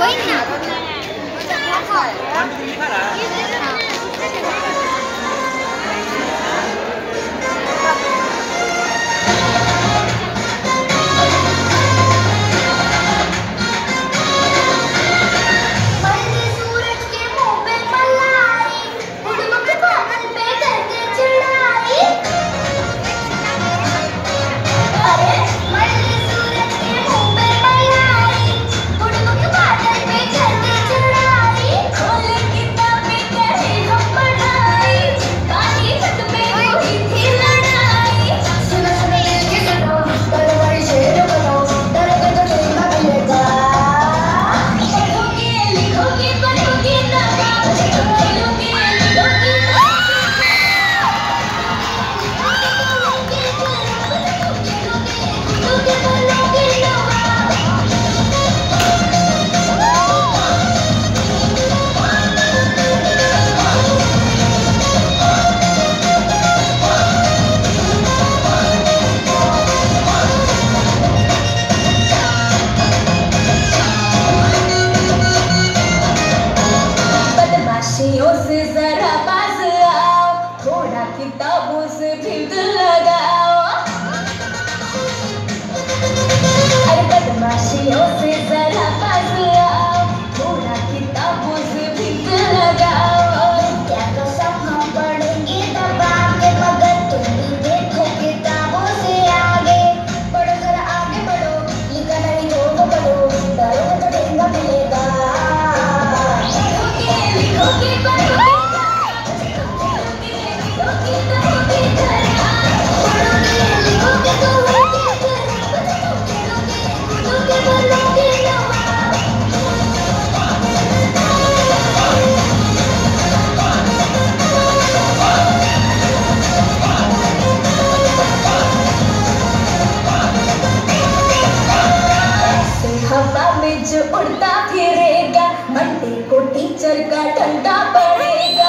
Wait now. से जरा पास आओ थोड़ा किताबों से भिंद लगाओ जो उड़ता फिरेगा मंडे को टीचर का डंडा पड़ेगा।